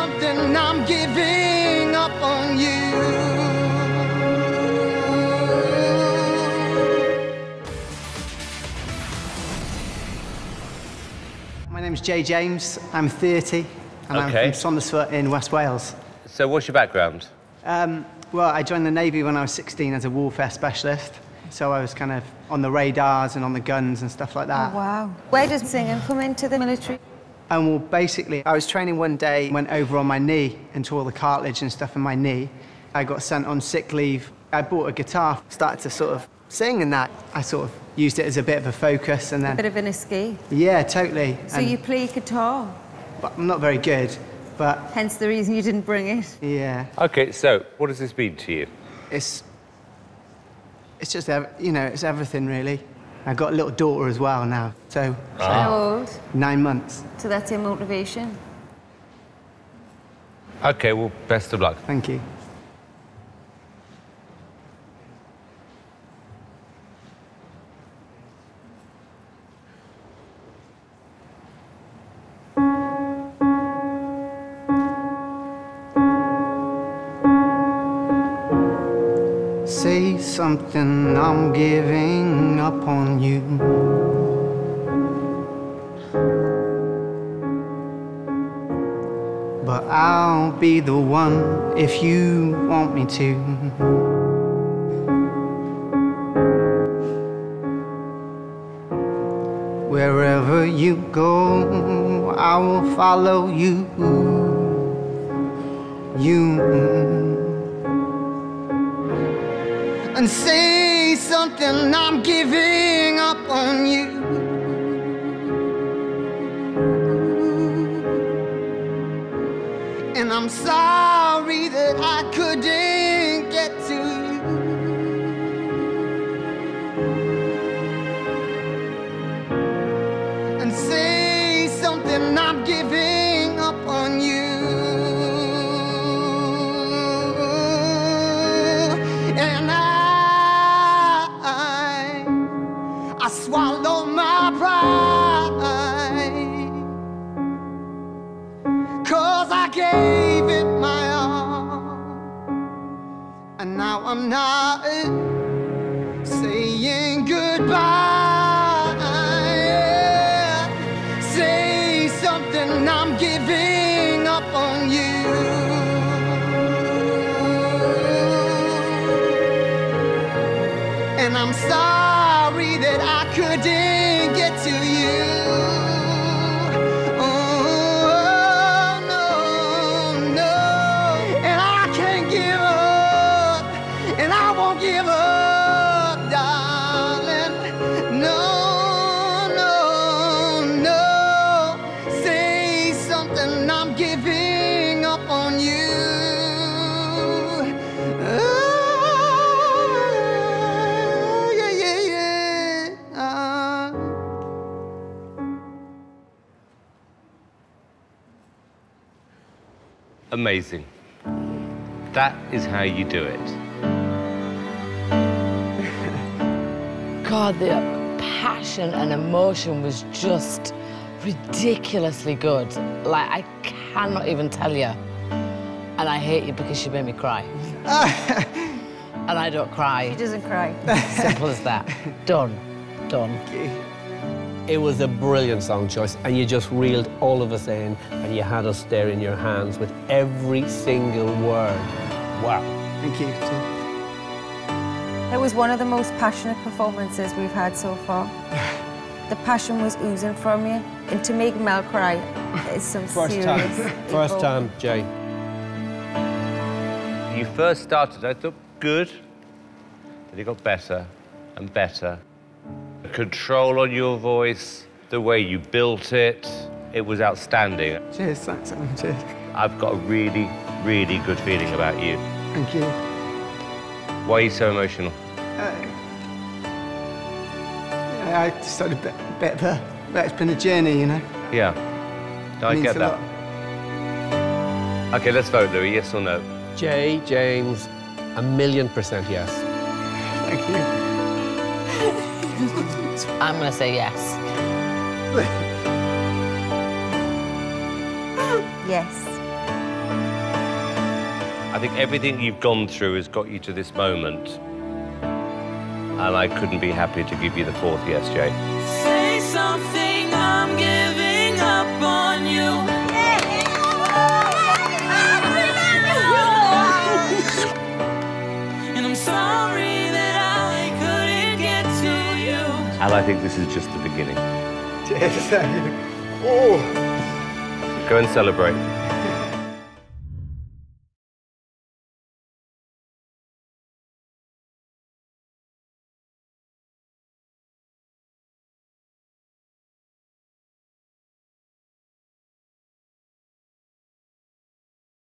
something, I'm giving up on you. My name's Jay James. I'm 30, and Okay. I'm from Saundersfoot in West Wales. So, what's your background? Um, well, I joined the Navy when I was 16 as a warfare specialist. So I was kind of on the radars and on the guns and stuff like that. Oh, wow. Where does singing come into the military? And well, basically, I was training one day, went over on my knee and tore the cartilage and stuff in my knee. I got sent on sick leave. I bought a guitar, started to sort of sing, and that I sort of used it as a bit of a focus. And then... A bit of an escape. yeah, totally. So And- you play guitar, but I'm not very good, but hence the reason you didn't bring it. yeah, Okay, so what does this mean to you? it's it's just you know, it's everything really. I've got a little daughter as well now, so, so How old? nine months. So that's your motivation. Okay, well, best of luck. Thank you. Something, I'm giving up on you. But I'll be the one if you want me to. Wherever you go, I will follow you. You. And say something, I'm giving up on you. And I'm sorry that I couldn't get to you. And say something, I'm giving up on you. And I, And now I'm not eh, saying goodbye. Say something, I'm giving up on you. And I'm sorry that I couldn't get to you. Give up, darling. No, no, no. Say something, I'm giving up on you. Oh, yeah, yeah, yeah. Uh. Amazing. That is how you do it. God, the passion and emotion was just ridiculously good. Like, I cannot even tell you. And I hate you because you made me cry. and I don't He cry. doesn't cry. Simple as that. Done. Done. It was a brilliant song choice, and you just reeled all of us in, and you had us there in your hands with every single word. Wow. Thank you. It was one of the most passionate performances we've had so far. The passion was oozing from you, and to make Mel cry is some First serious. time. First evoke. time, Jay. You first started, I thought, good. Then you got better and better. The control on your voice, the way you built it, it was outstanding. Cheers, thanks, Alan. Cheers. I've got a really, really good feeling about you. Thank you. Why are you so emotional? Yeah, I just had a bit, bit of a, but it's been a journey, you know. Yeah. No, I Means get a that. lot. Okay, let's vote, Louis. Yes or no? Jay, James, a million percent yes. Thank you. I'm going to say yes. Yes. I think everything you've gone through has got you to this moment. And I couldn't be happier to give you the fourth yes, Jay. Say something, I'm giving up on you. And I'm sorry that I couldn't get to you. And I think this is just the beginning. Cheers. oh. Go and celebrate.